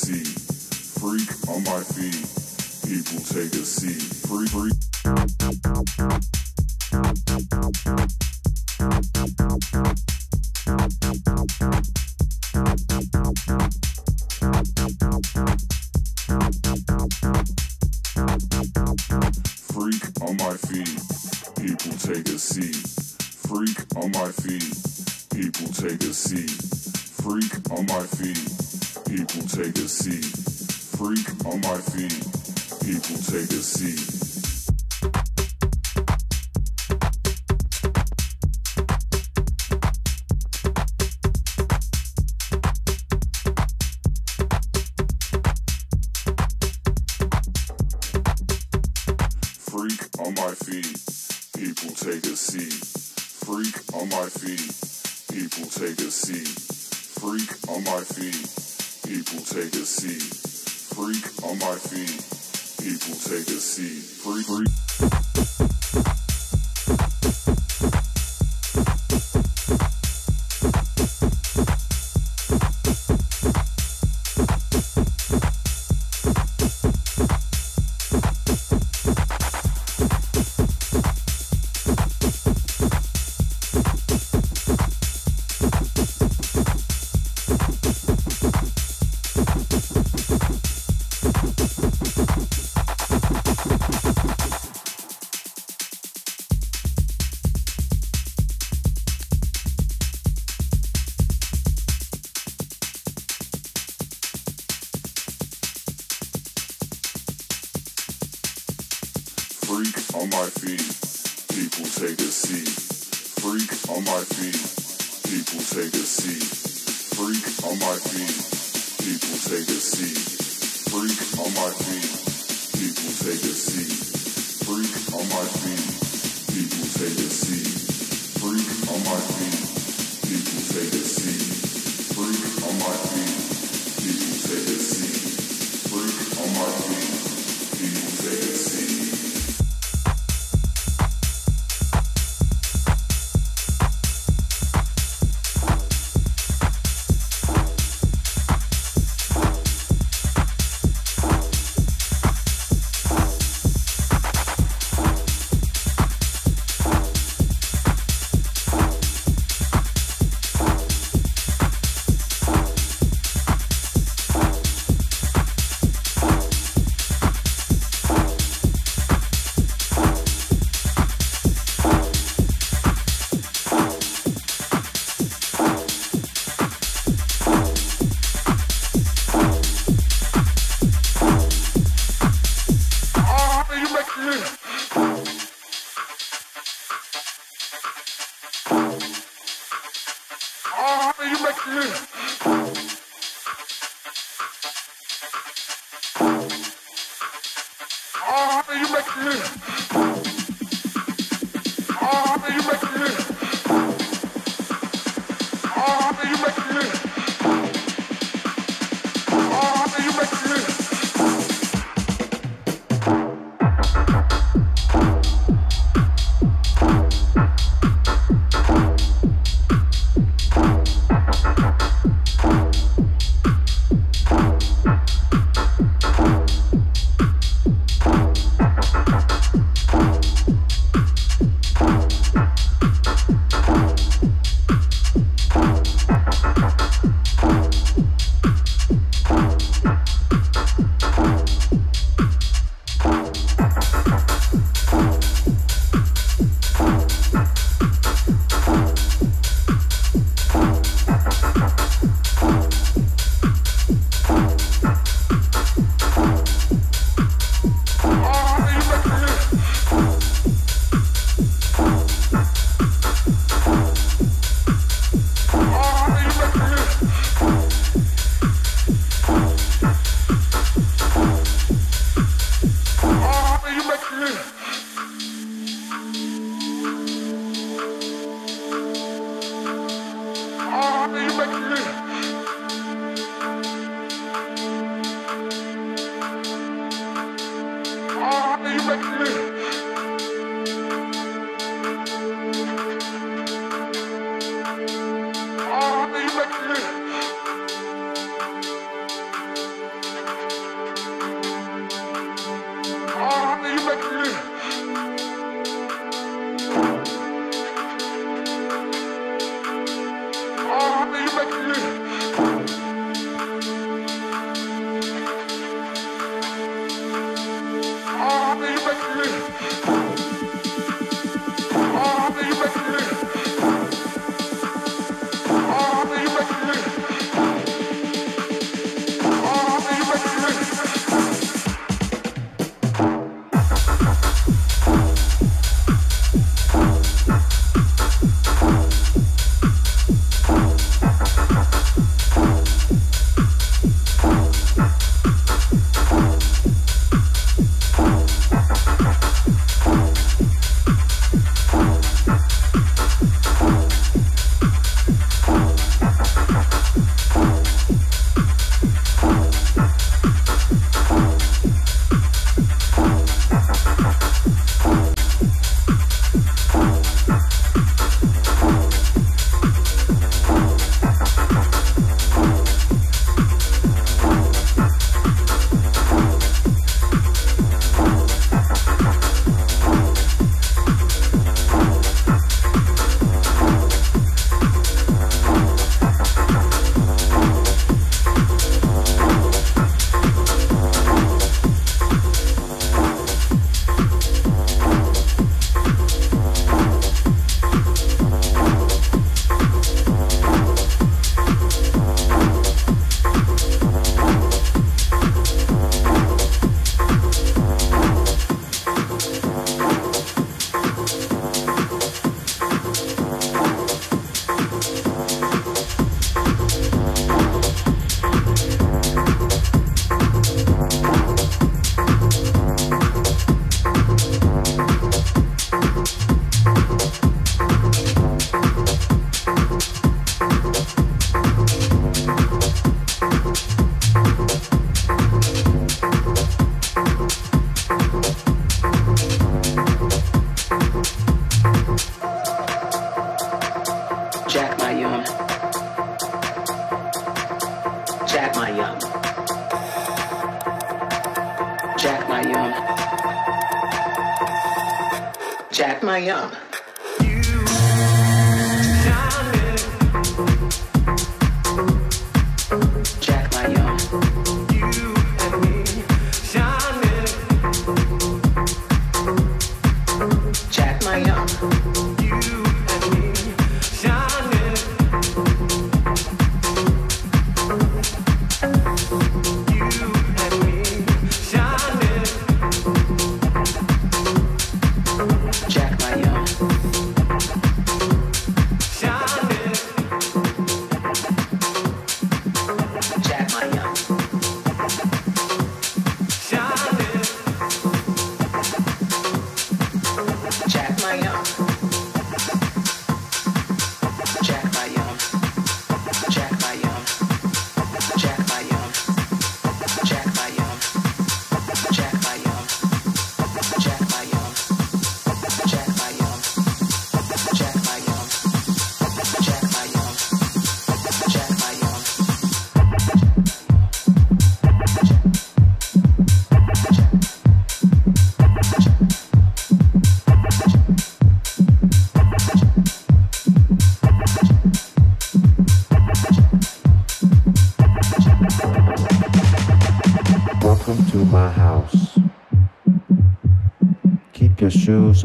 seat. Freak on my feet. People take a seat. Freak, freak. hang. issues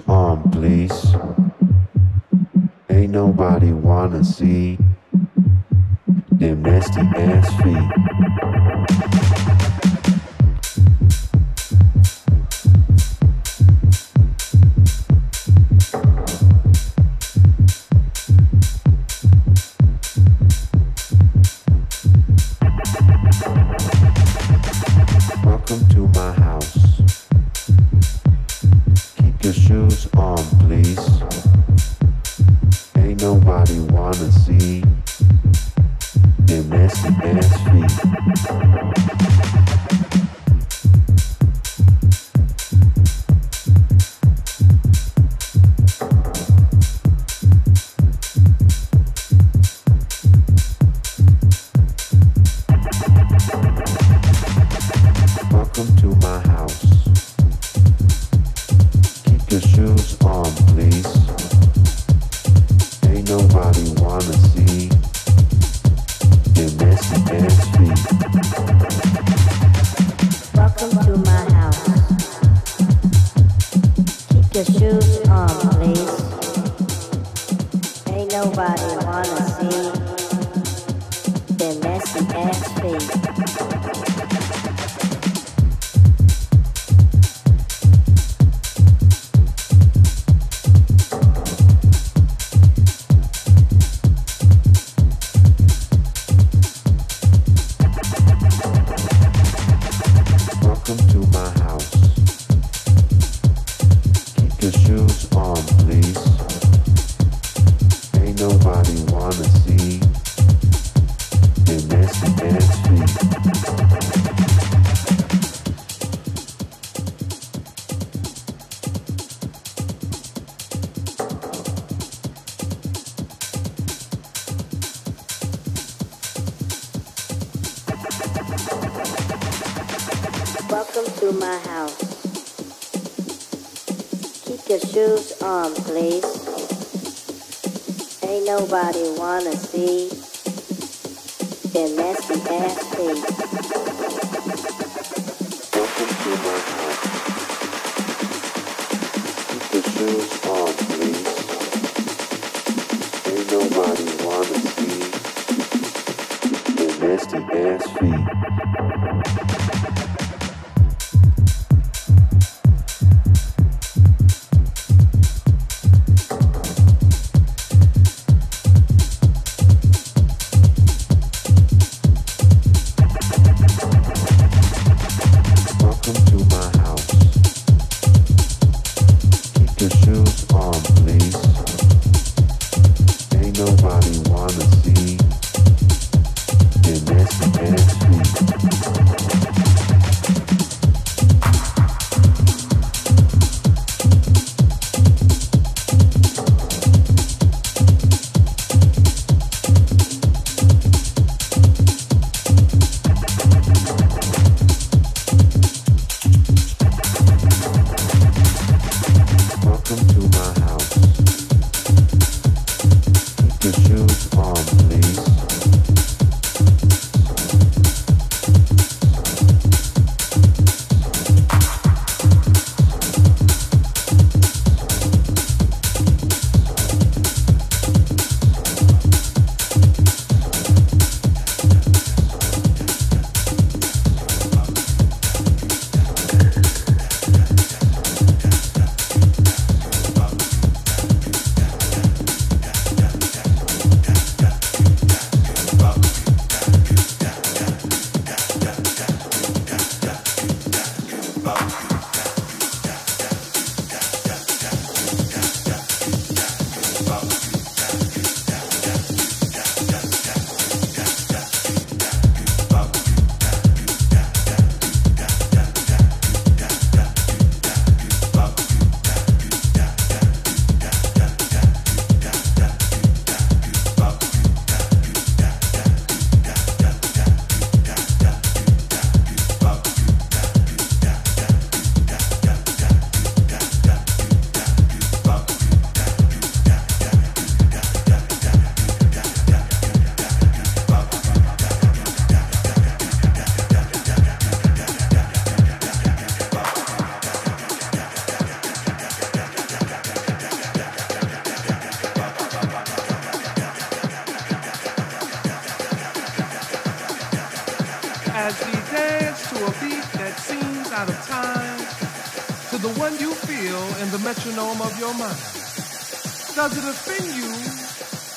offend you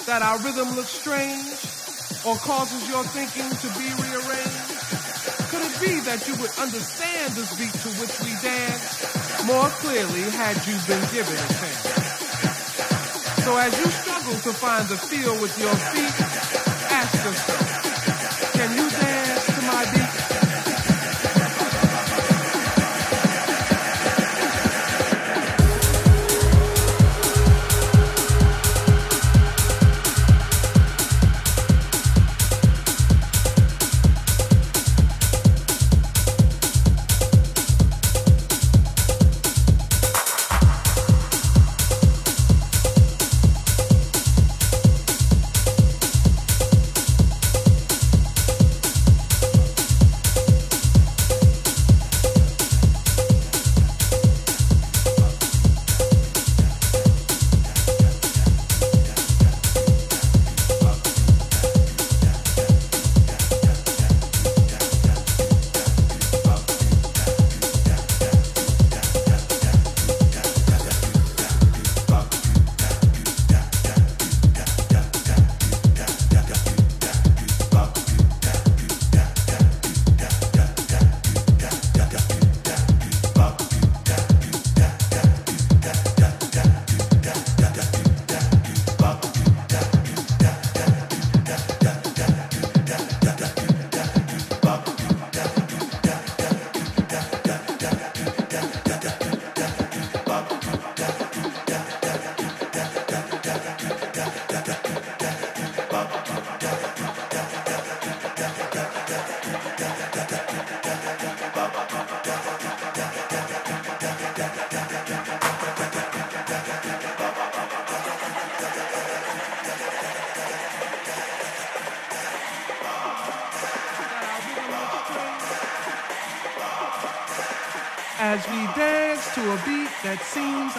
that our rhythm looks strange or causes your thinking to be rearranged? Could it be that you would understand this beat to which we dance more clearly had you been given a chance? So as you struggle to find the feel with your feet, ask yourself,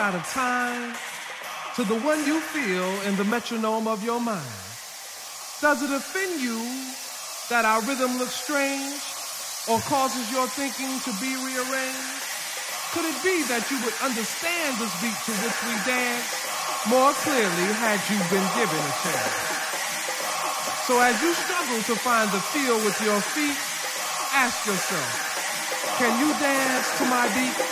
out of time, to the one you feel in the metronome of your mind. Does it offend you that our rhythm looks strange or causes your thinking to be rearranged? Could it be that you would understand this beat to which we dance more clearly had you been given a chance? So as you struggle to find the feel with your feet, ask yourself, can you dance to my beat?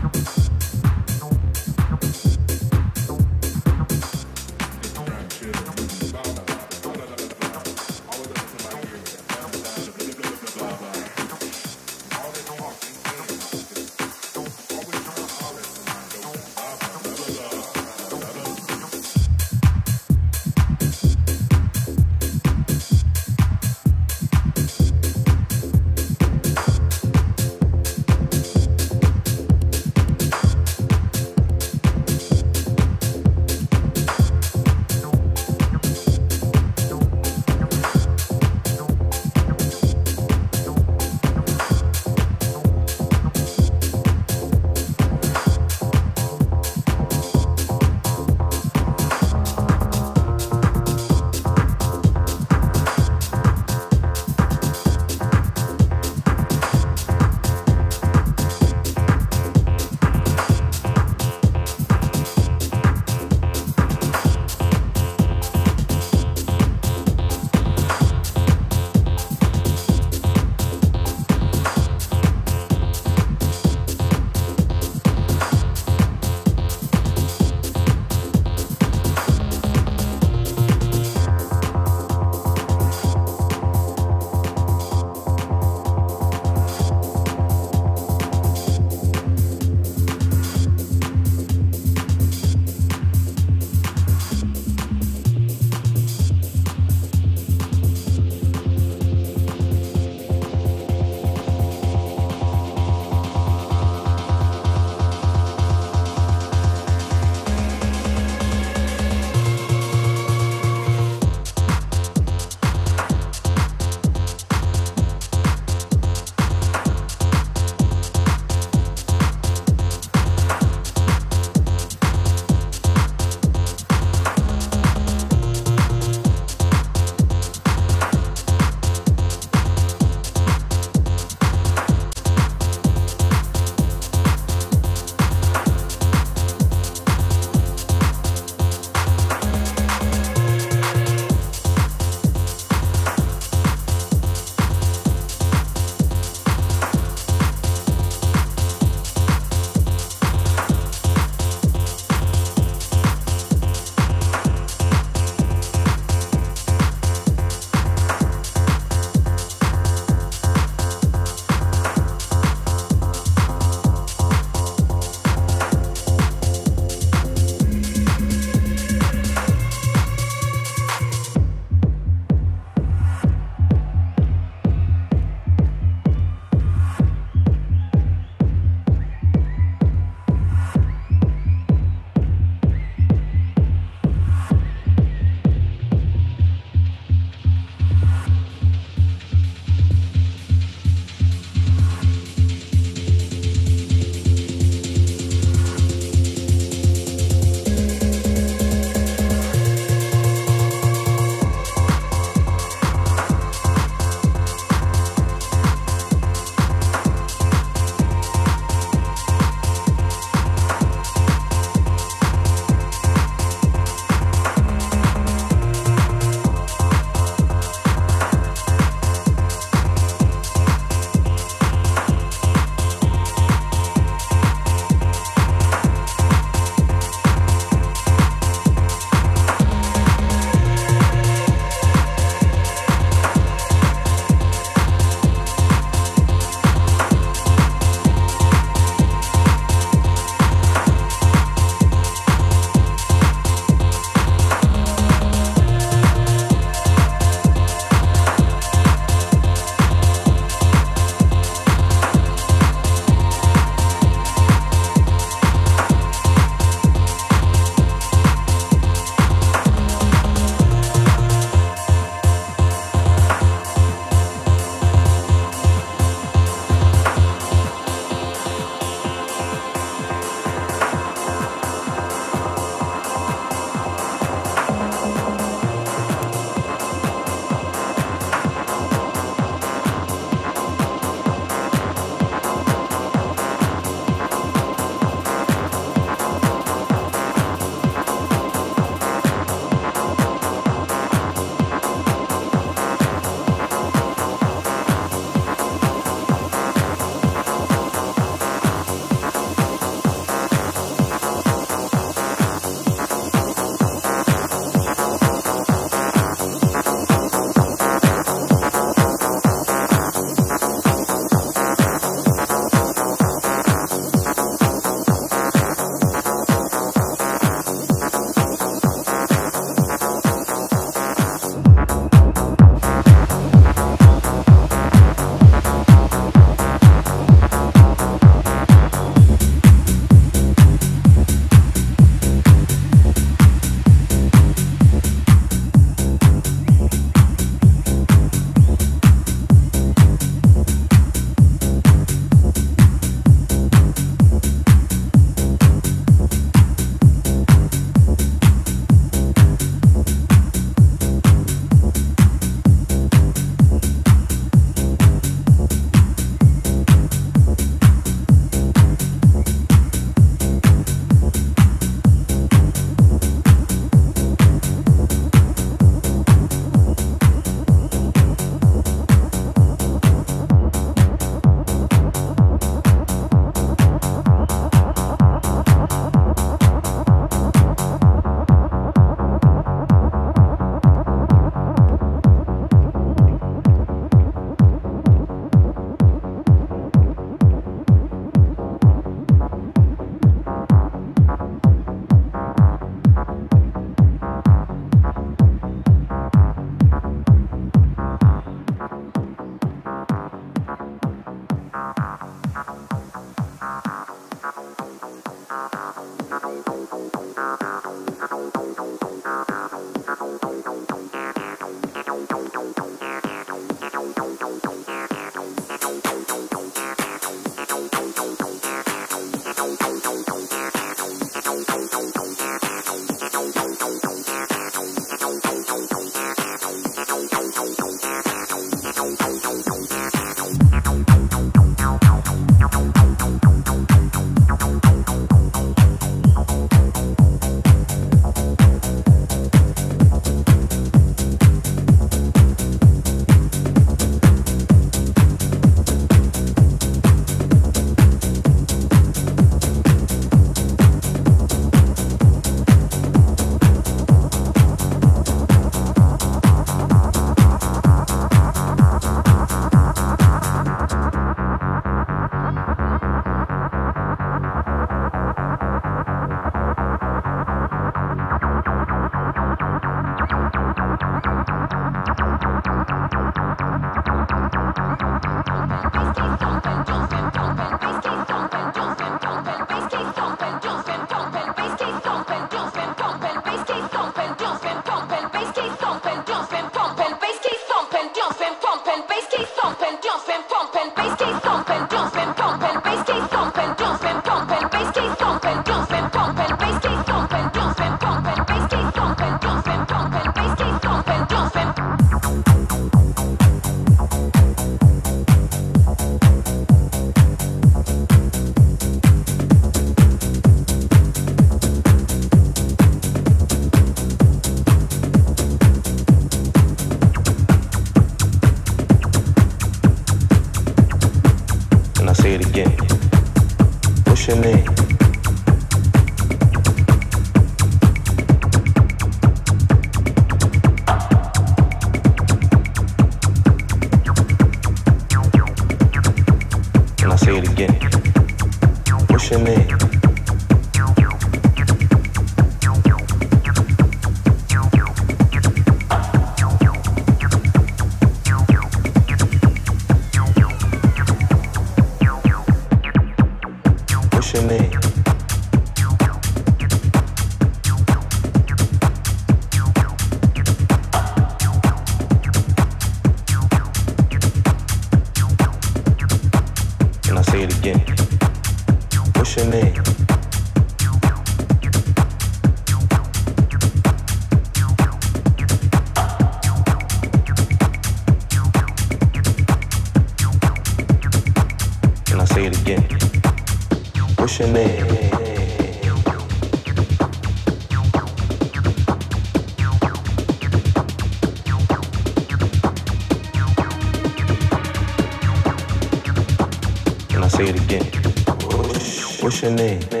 your name?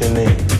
Your name.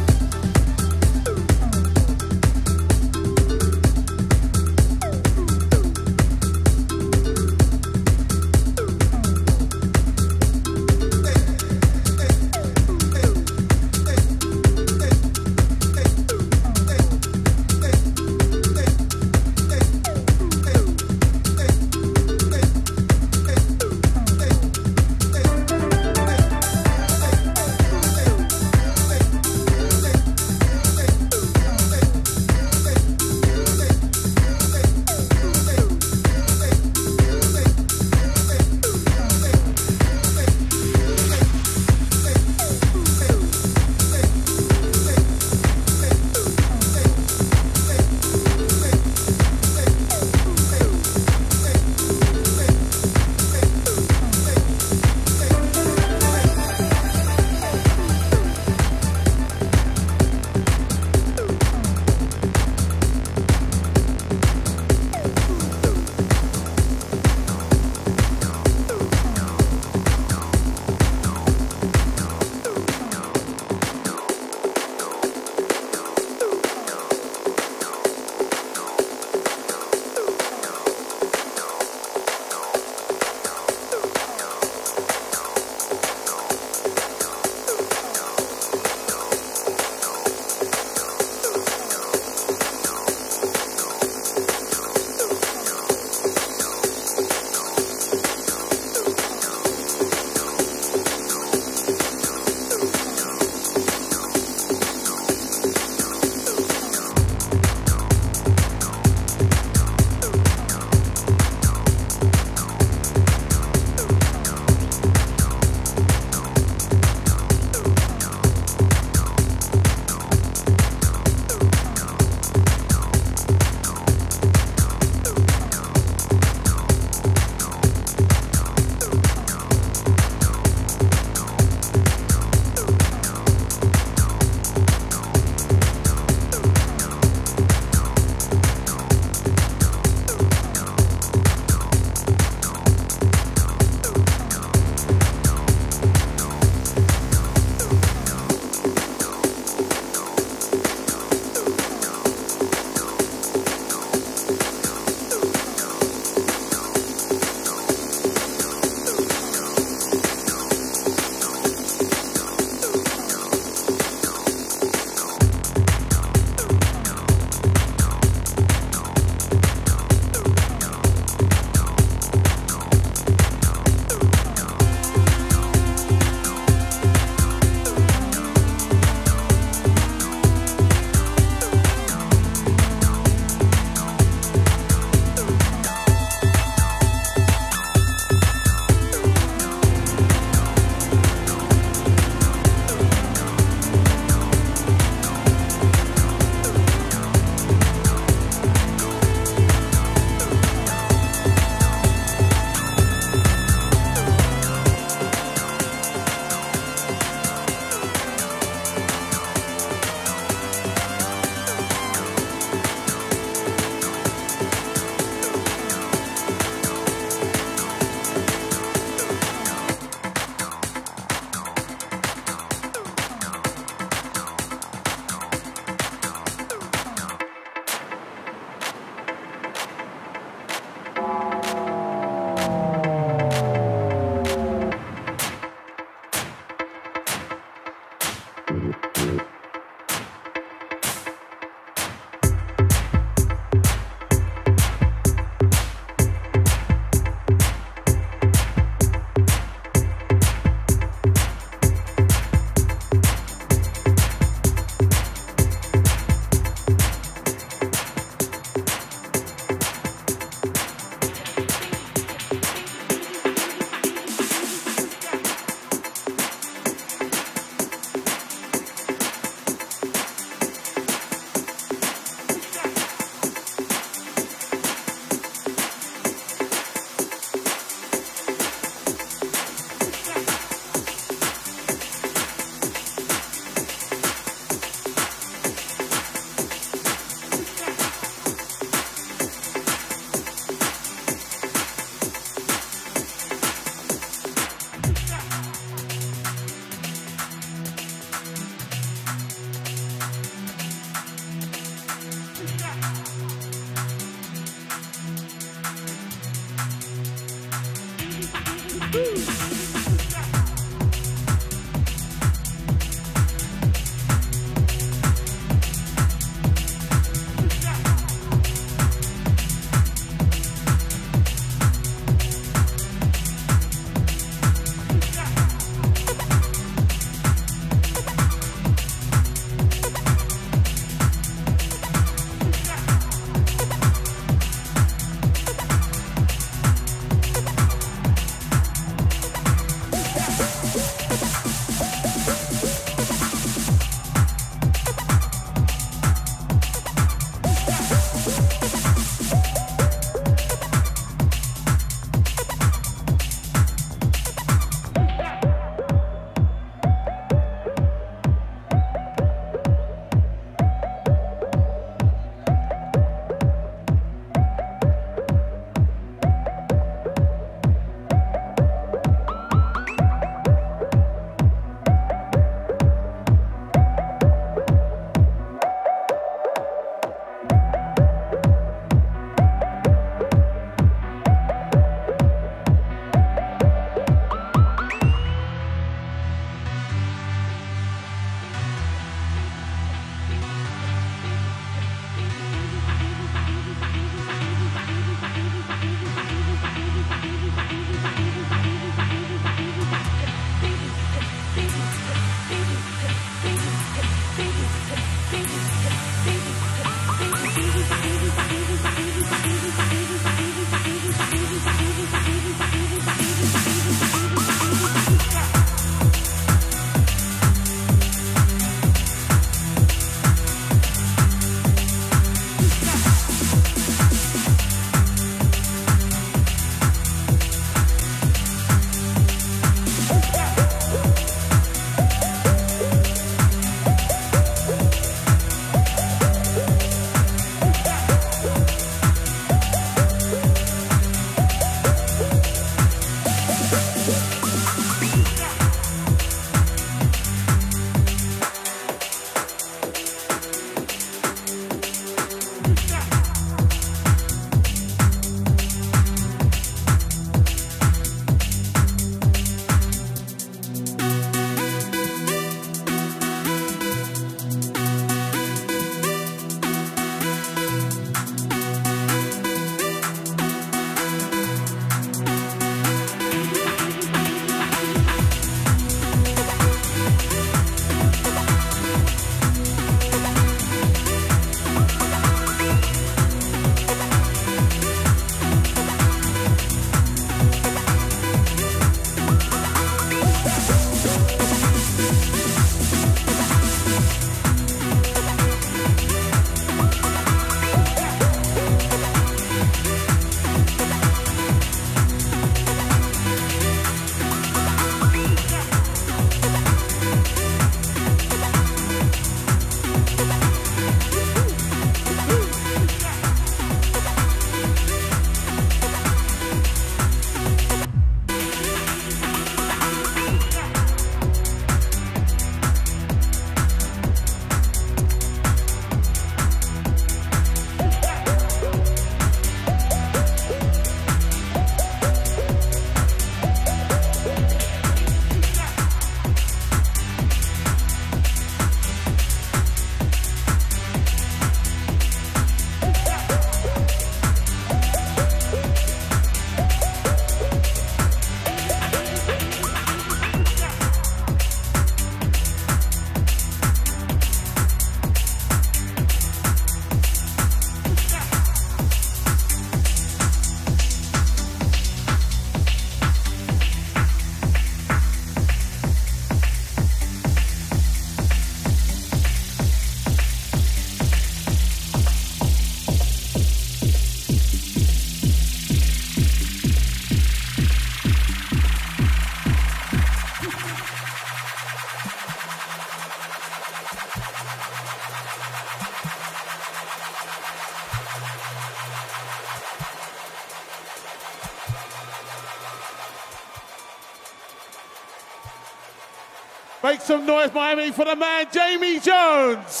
Some noise, Miami, for the man, Jamie Jones.